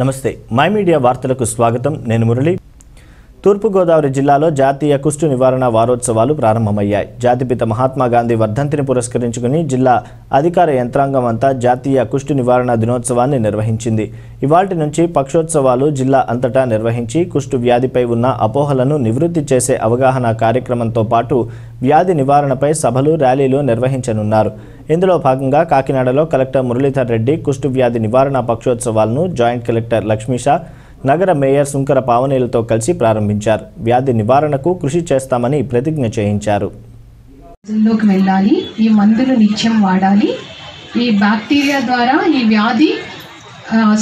నమస్తే. My media వార్తలకు స్వాగతం. నేను మురళి. తూర్పుగోదావరి జిల్లాలో జాతీయ కుష్టు నివారణ వారోత్సవాలు ప్రారంభమయ్యాయి. జాతిపిత మహాత్మా గాంధీ వర్ధంతిని పురస్కరించుకుని జిల్లా అధికార యంత్రాంగం అంతా జాతీయ కుష్టు నివారణ దినోత్సవాన్ని నిర్వహించింది. ఇవాటి నుంచి పక్షోత్సవాలు జిల్లా అంతటా నిర్వహించి కుష్టు వ్యాధిపై ఉన్న అపోహలను నివృత్తి చేసే అవగాహన కార్యక్రమంతో పాటు వ్యాధి నివారణపై సభలు ర్యాలీలు నిర్వహించనున్నారు. ఇందులో భాగంగా కాకినాడలో కలెక్టర్ మురళీధర్ రెడ్డి కుష్టు వ్యాధి నివారణ పక్షోత్సవాలను జాయింట్ కలెక్టర్ లక్ష్మీషా నగర మేయర్ శుంకర పావనేలతో కలిసి ప్రారంభించారు. వ్యాధి నివారణకు కృషి చేస్తామని ప్రతిజ్ఞ చేయించారు. వెళ్ళాలి ఈ మందులు నిత్యం వాడాలి. ఈ బ్యాక్టీరియా ద్వారా ఈ వ్యాధి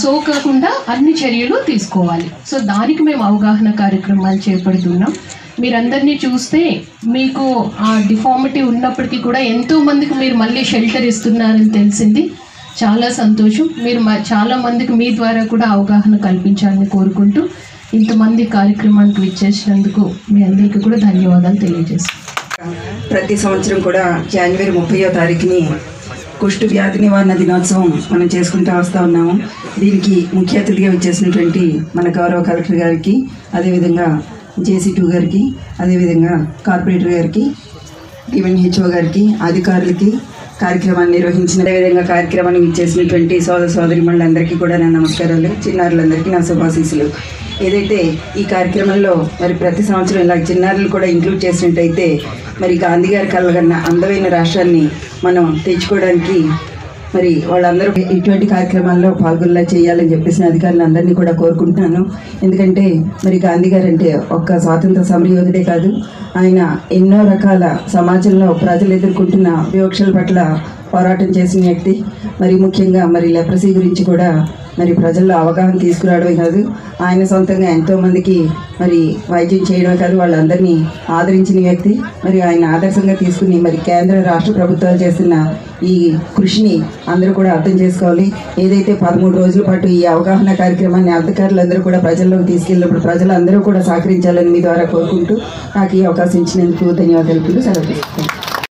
సోకకుండా అన్ని చర్యలు తీసుకోవాలి. సో దానికి మేము అవగాహన కార్యక్రమాలు చేపడుతున్నాం. మీరందరినీ చూస్తే మీకు ఆ డిఫార్మిటీ ఉన్నప్పటికీ కూడా ఎంతో మందికి మీరు మళ్ళీ షెల్టర్ ఇస్తున్నారని తెలిసింది. చాలా సంతోషం. మీరు మ- చాలా మందికి మీ ద్వారా కూడా అవగాహన కల్పించాలని కోరుకుంటూ ఇంతమంది కార్యక్రమానికి విచ్చేసినందుకు మీ అందరికీ కూడా ధన్యవాదాలు తెలియజేస్తాను. ప్రతి సంవత్సరం కూడా జనవరి ముప్పయో తారీఖుని కుష్టు వ్యాధి నివారణ దినోత్సవం మనం చేసుకుంటూ వస్తూ ఉన్నాము. దీనికి ముఖ్య అతిథిగా వచ్చేసినటువంటి మన గౌరవ కలెక్టర్ గారికి అదేవిధంగా జేసీ టూ గారికి అదేవిధంగా కార్పొరేటర్ గారికి ఈవెన్ హెచ్ఓ గారికి అధికారులకి కార్యక్రమాన్ని నిర్వహించిన అదేవిధంగా కార్యక్రమాన్ని ఇచ్చేసినటువంటి సోదర సోదరిమణులందరికీ కూడా నా నమస్కారాలు. చిన్నారులందరికీ నా శుభాశీసులు ఏదైతే ఈ కార్యక్రమంలో మరి ప్రతి సంవత్సరం ఇలా చిన్నారులు కూడా ఇంక్లూడ్ చేసినట్టయితే మరి గాంధీ గారి కలగన్న అందమైన రాష్ట్రాన్ని మనం తెచ్చుకోవడానికి మరి వాళ్ళందరూ ఇటువంటి కార్యక్రమాల్లో పాల్గొనేలా చేయాలని చెప్పేసి అధికారులు అధికారులందరినీ కూడా కోరుకుంటున్నాను. ఎందుకంటే మరి గాంధీ గారు అంటే ఒక్క స్వాతంత్ర సమరయోధుడే కాదు ఆయన ఎన్నో రకాల సమాజంలో ప్రజలు ఎదుర్కొంటున్న వివక్షల పట్ల పోరాటం చేసిన వ్యక్తి మరి ముఖ్యంగా మరి లెప్రసీ గురించి కూడా మరి ప్రజల్లో అవగాహన తీసుకురావడమే కాదు ఆయన సొంతంగా ఎంతోమందికి మరి వైద్యం చేయడమే కాదు వాళ్ళందరినీ ఆదరించిన వ్యక్తి మరి ఆయన ఆదర్శంగా తీసుకుని మరి కేంద్ర రాష్ట్ర ప్రభుత్వాలు చేస్తున్న ఈ కృషిని అందరూ కూడా అర్థం చేసుకోవాలి. ఏదైతే పదమూడు రోజుల పాటు ఈ అవగాహన కార్యక్రమాన్ని అధికారులందరూ కూడా ప్రజల్లోకి తీసుకెళ్ళినప్పుడు ప్రజలందరూ కూడా సహకరించాలని మీ ద్వారా కోరుకుంటూ నాకు ఈ అవకాశం ఇచ్చినందుకు ధన్యవాదాలు. సెలవు తీసుకుంటాను.